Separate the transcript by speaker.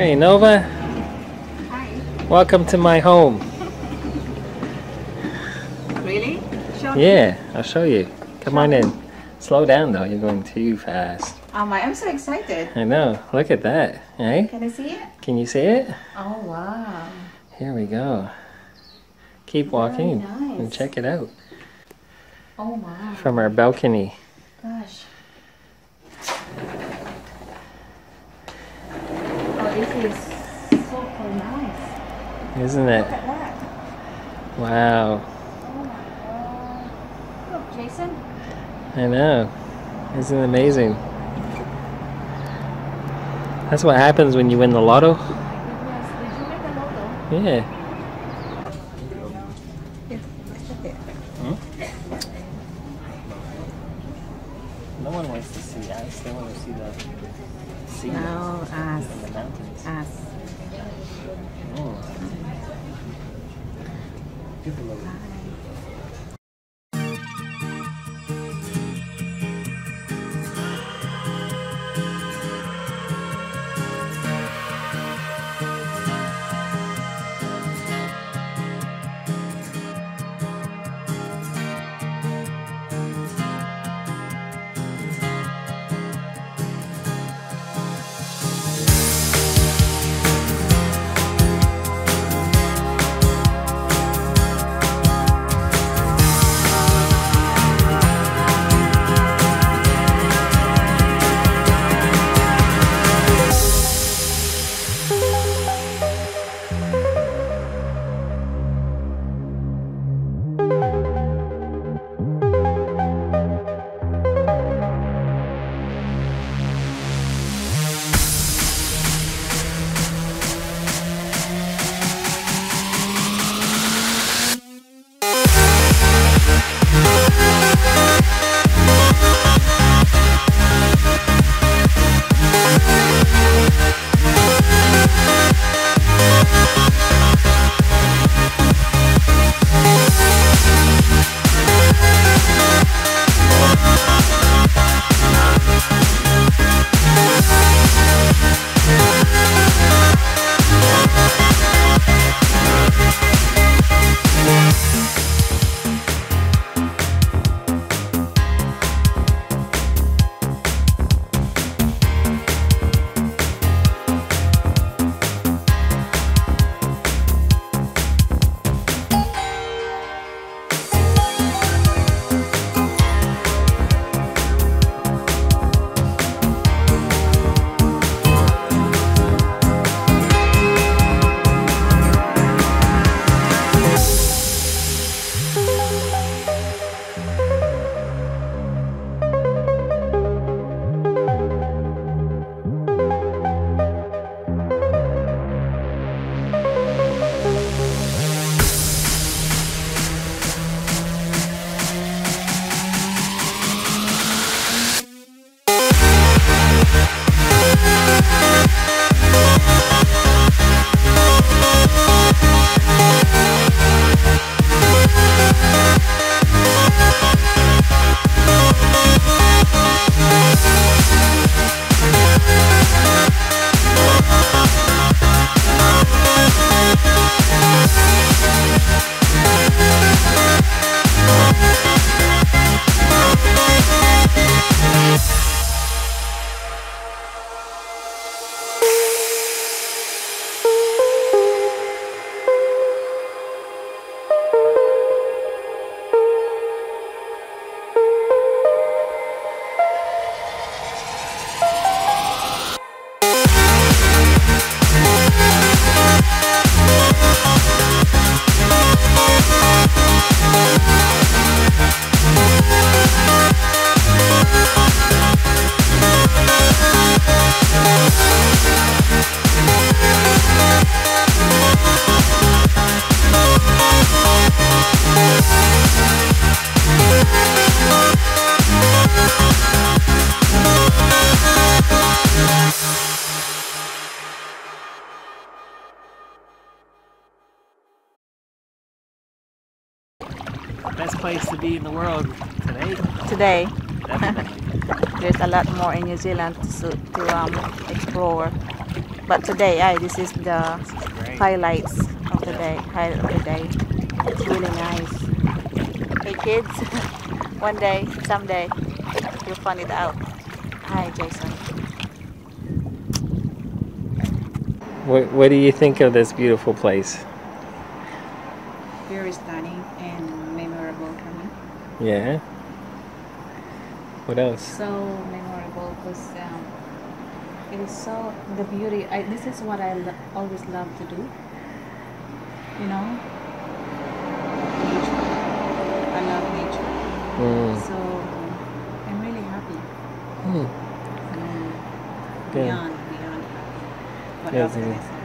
Speaker 1: Hey Nova,
Speaker 2: Hi.
Speaker 1: welcome to my home.
Speaker 2: Really? Show me.
Speaker 1: Yeah, I'll show you. Come on in. Slow down though, you're going too fast.
Speaker 2: Oh my, I'm so excited.
Speaker 1: I know, look at that, Hey?
Speaker 2: Can I see it?
Speaker 1: Can you see it?
Speaker 2: Oh wow.
Speaker 1: Here we go. Keep walking and check it out
Speaker 2: Oh wow.
Speaker 1: from our balcony.
Speaker 2: Gosh. Oh, this is super nice.
Speaker 1: Isn't it?
Speaker 2: Look at that.
Speaker 1: Wow,
Speaker 2: Oh my god. Look, Jason.
Speaker 1: I know. Isn't it amazing? That's what happens when you win the lotto.
Speaker 2: Oh my goodness. Did you make a logo?
Speaker 1: Yeah.
Speaker 2: Yes. Look at it.
Speaker 1: No one wants to see us. They want to see the sea
Speaker 2: No, us.
Speaker 1: and the mountains.
Speaker 2: Us.
Speaker 1: Oh. Best place to be in the world today.
Speaker 2: Today, there's a lot more in New Zealand to, to um, explore.
Speaker 3: But today, I this is the highlights of the day. Highlight of the day. It's really nice. Hey kids, one day, someday, you'll find it out. Hi, Jason.
Speaker 1: What, what do you think of this beautiful place?
Speaker 2: Very stunning and memorable for me.
Speaker 1: Yeah. What else?
Speaker 2: So memorable because um, it is so the beauty. I, this is what I lo- always love to do. You know, nature. I love nature.
Speaker 1: Mm.
Speaker 2: So I'm really happy.
Speaker 1: Mm.
Speaker 2: Beyond, beyond happy. What
Speaker 1: Yes,
Speaker 2: else can I
Speaker 1: yes.